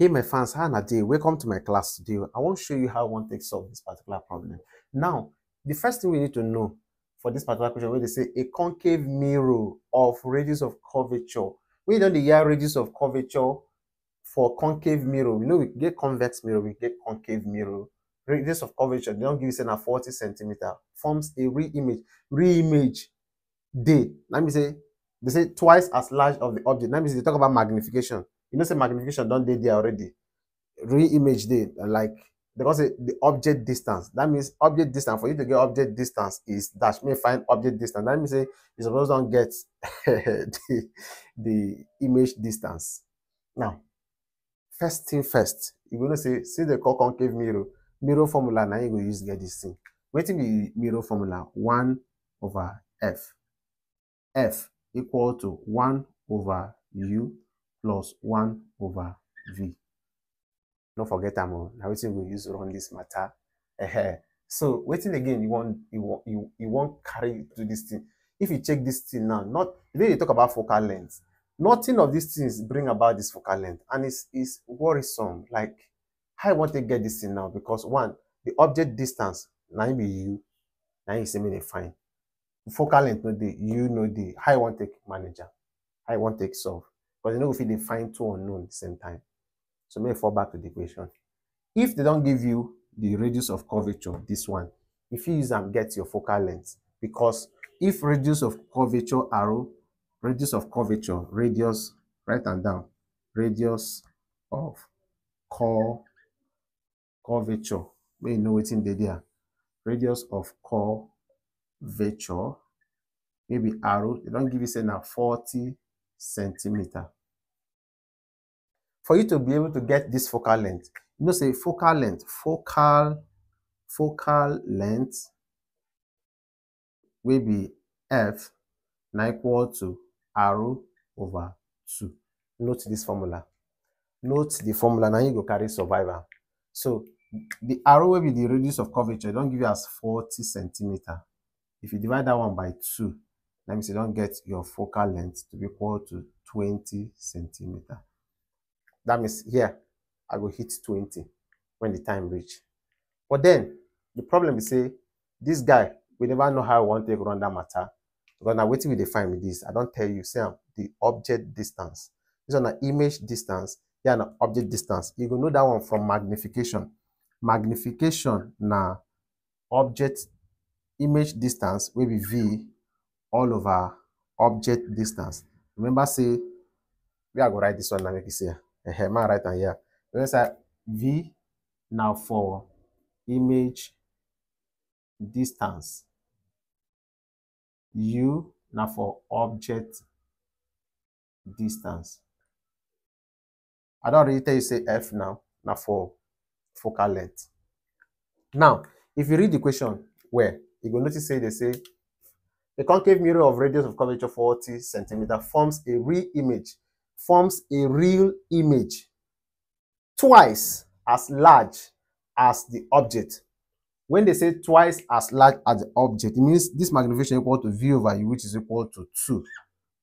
Hey, my fans, how are? Welcome to my class today. I want to show you how one to solve this particular problem. Now, the first thing we need to know for this particular question, where they say a concave mirror of radius of curvature. We don't the year radius of curvature for concave mirror. We know we get convex mirror, we get concave mirror. Radius of curvature, they don't give you say 40 centimeter, forms a re-image. Re-image day. Let me say, they say twice as large of the object. Let me they talk about magnification. You know, say magnification don't they there already. Re-image day, like because the object distance. That means object distance. For you to get object distance is dash. May find object distance. That means say you suppose don't get the, the image distance. Now, first thing first, you're gonna say, see the concave mirror. Mirror formula now you go use get this thing. Waiting the mirror formula 1 over f. f equal to 1 over u plus 1 over v. Don't forget I'm o. Na wetin we use run this matter. Uh So waiting again you want you want you, want carry to this thing. If you check this thing now, not then you talk about focal length. Nothing of these things bring about this focal length, and it's it's worrisome. Like how I want to get this thing now because one, the object distance now be you, now you say me they. Focal length no dey, you know the how I want to take manager, how I want take solve. Because you know if you define two unknown at the same time. So may fall back to the equation. If they don't give you the radius of curvature, this one, if you use them, get your focal length. Because if radius of curvature arrow, radius of curvature, radius, write and down, radius of cur curvature, may you know what's in the there. Radius of curvature, maybe arrow, they don't give you say now 40 centimeter. For you to be able to get this focal length, you know say focal length, focal, focal length will be f now equal to arrow over 2. Note this formula. Note the formula, now you go carry survivor. So the arrow will be the radius of curvature, don't give you as 40 centimeter. If you divide that one by 2, that means you don't get your focal length to be equal to 20 centimeter. That means here, I will hit 20 when the time reach. But then, the problem is say, this guy, we never know how I want to run that matter. Because now waiting the find with this, I don't tell you, say the object distance. This on an image distance, yeah, an object distance. You will know that one from magnification. Magnification now object image distance will be V all over object distance. Remember, say, we are going to write this one now, make it say, uh, man, right here. Then say V now for image distance. U now for object distance. I don't really tell you say F now, now for focal length. Now, if you read the question where you will notice say they say the concave mirror of radius of curvature 40 centimeter forms a real image, forms a real image twice as large as the object. When they say twice as large as the object, it means this magnification equal to V over U, which is equal to 2.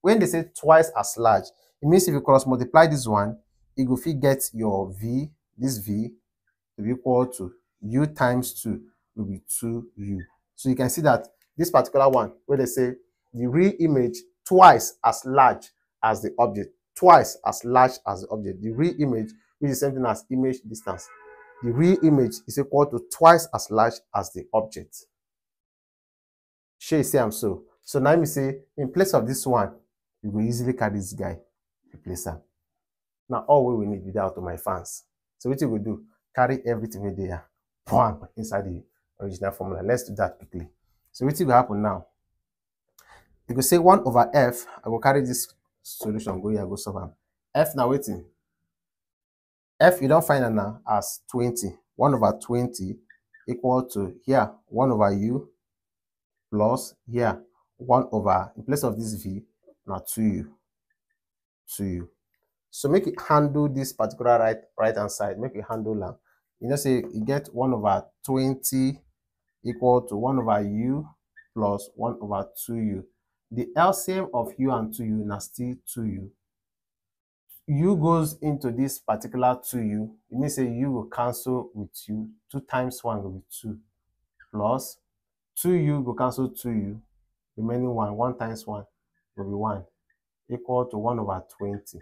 When they say twice as large, it means if you cross multiply this one, you fit get your V, this V, to be equal to U times 2 will be 2U. So you can see that this particular one, where they say the real image twice as large as the object, twice as large as the object. The real image, which is something as image distance. The real image is equal to twice as large as the object. Shey say I'm so. So now let me say, in place of this one, you will easily carry this guy, replace him. Now all we will need be out to my fans. So what you will do, carry everything in there, bam, inside the original formula. Let's do that quickly. So what will happen now? You go say 1 over f, I will carry this solution, go here, go solve am. f now waiting. f you don't find it now as 20. 1 over 20 equal to here 1 over u plus here 1 over, in place of this v, now 2u. 2u. So make it handle this particular right right hand side, make it handle now. You know, say you get 1 over 20 equal to 1 over u plus 1 over 2u. The LCM of u and 2u now still 2u. u goes into this particular 2u, it means say u will cancel with u. 2 times 1 will be 2 plus 2u will cancel 2u, remaining 1. 1 times 1 will be 1 equal to 1 over 20.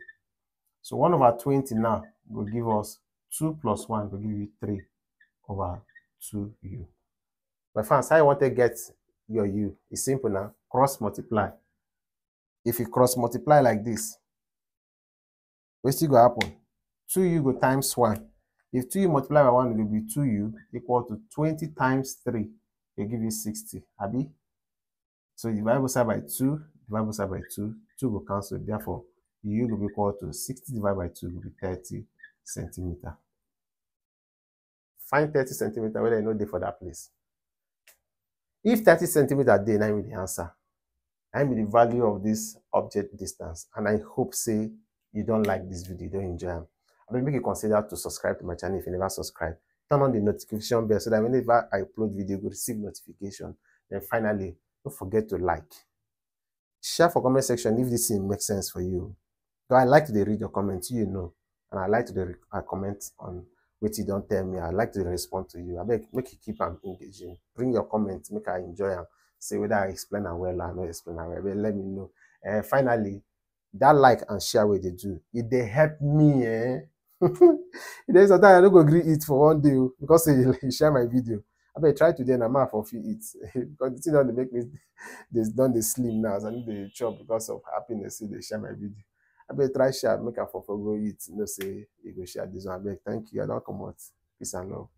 So 1 over 20 now will give us 2 plus 1 will give you 3 over 2u. But fans, how you want to get your u? It's simple now. Cross multiply. If you cross multiply like this, what's still go happen? 2u go times 1. If 2u multiply by 1, it will be 2u equal to 20 times 3. Will give you 60. Abi? So divide both side by 2, divide both side by 2, 2 will cancel. Therefore, u will be equal to 60 divided by 2 will be 30 centimeter. Find 30 centimeter whether you know day for that place. If 30 centimeter day, now be the answer. I be the value of this object distance. And I hope say you don't like this video, you don't enjoy. I will make you consider to subscribe to my channel if you never subscribe. Turn on the notification bell so that whenever I upload video, you receive notification. Then finally, don't forget to like. Share for comment section if this thing makes sense for you. Though I like to read your comments, you know, and I like to comment on what you don't tell me. I like to respond to you. I make make you keep engaging. Bring your comments, make I enjoy them. Say whether I explain am well or not explain am well. But let me know. And finally, that like and share what they do. It they help me, eh? There's sometimes I don't go agree eat for one day oh, because you share my video. I better try today and I'm out for few eat because the thing don't make me they done the slim now. So I need the chop because of happiness. They share my video. I better try share, make a for go eat. You know, say you go share this one. I beg, thank you. I don't come out. Peace and love.